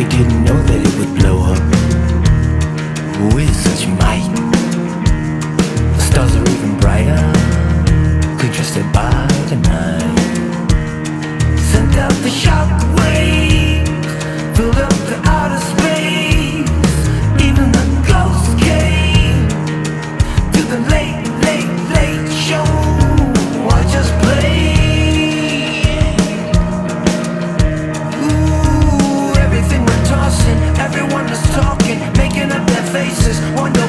We didn't know that. faces. One